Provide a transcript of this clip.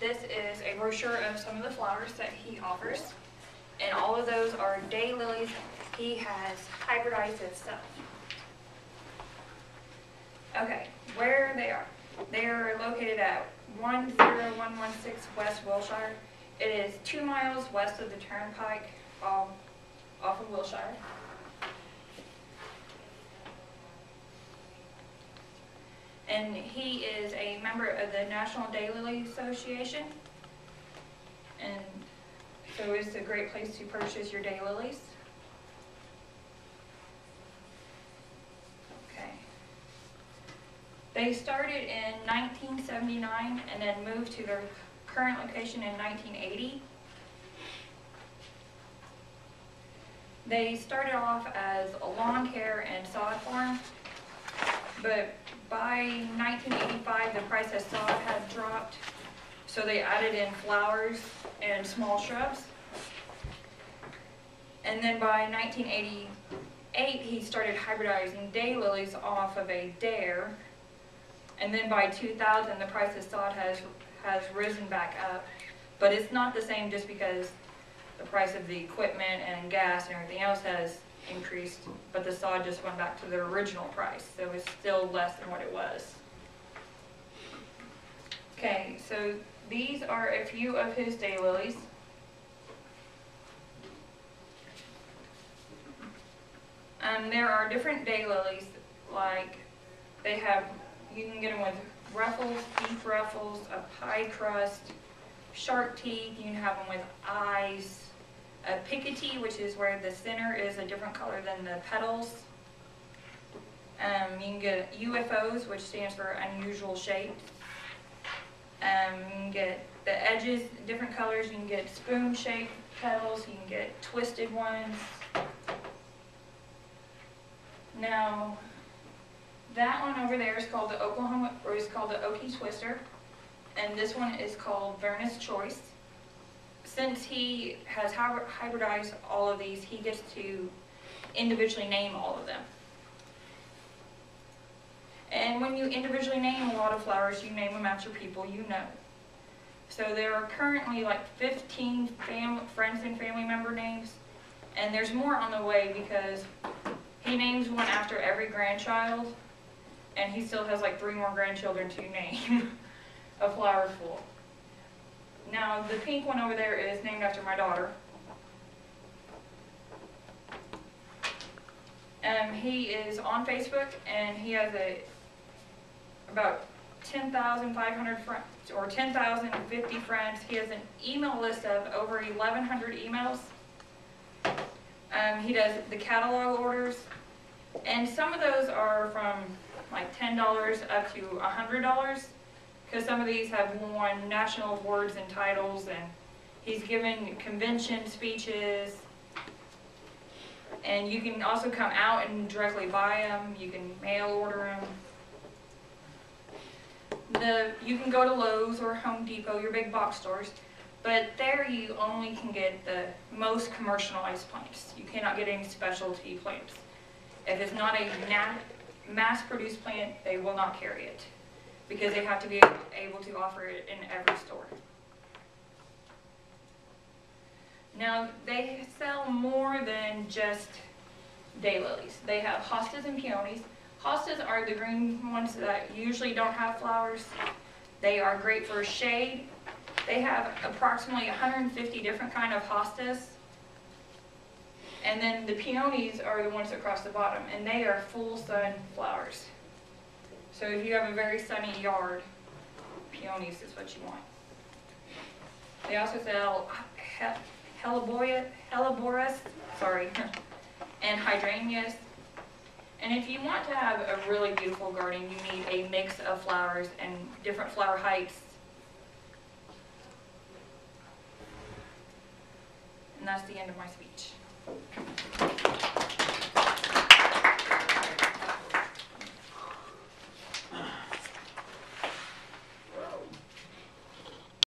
This is a brochure of some of the flowers that he offers. And all of those are day lilies he has hybridized himself. Okay, where they are. They are located at 10116 West Wilshire. It is two miles west of the turnpike off, off of Wilshire. And he is a member of the National Daylily Association. And so it's a great place to purchase your daylilies. Okay. They started in 1979 and then moved to their current location in 1980. They started off as a lawn care and sod farm, but by 1985, the price of sod had dropped, so they added in flowers and small shrubs. And then by 1988, he started hybridizing daylilies off of a dare. And then by 2000, the price of sod has, has risen back up. But it's not the same just because the price of the equipment and gas and everything else has increased, but the sod just went back to the original price, so it's still less than what it was. Okay, so these are a few of his daylilies. Um, there are different daylilies, like they have, you can get them with ruffles, deep ruffles, a pie crust, shark teeth, you can have them with eyes, a picotee, which is where the center is a different color than the petals. Um, you can get UFOs, which stands for unusual shapes. Um, you can get the edges, different colors. You can get spoon-shaped petals. You can get twisted ones. Now, that one over there is called the Oklahoma, or is called the Okie Twister, and this one is called Vernus Choice since he has hybridized all of these, he gets to individually name all of them. And when you individually name a lot of flowers, you name them after people you know. So there are currently like 15 fam friends and family member names, and there's more on the way because he names one after every grandchild, and he still has like three more grandchildren to name a flower full. Now, the pink one over there is named after my daughter. Um, he is on Facebook and he has a about 10,500 friends or 10,050 friends. He has an email list of over 1,100 emails. Um, he does the catalog orders and some of those are from like $10 up to $100 because some of these have won national awards and titles, and he's given convention speeches. And you can also come out and directly buy them. You can mail order them. The, you can go to Lowe's or Home Depot, your big box stores, but there you only can get the most commercialized plants. You cannot get any specialty plants. If it's not a mass-produced plant, they will not carry it because they have to be able to offer it in every store. Now, they sell more than just daylilies. They have hostas and peonies. Hostas are the green ones that usually don't have flowers. They are great for shade. They have approximately 150 different kind of hostas. And then the peonies are the ones across the bottom, and they are full sun flowers. So if you have a very sunny yard, peonies is what you want. They also sell uh, helleborus, sorry, and hydrangeas. And if you want to have a really beautiful garden, you need a mix of flowers and different flower heights. And that's the end of my speech.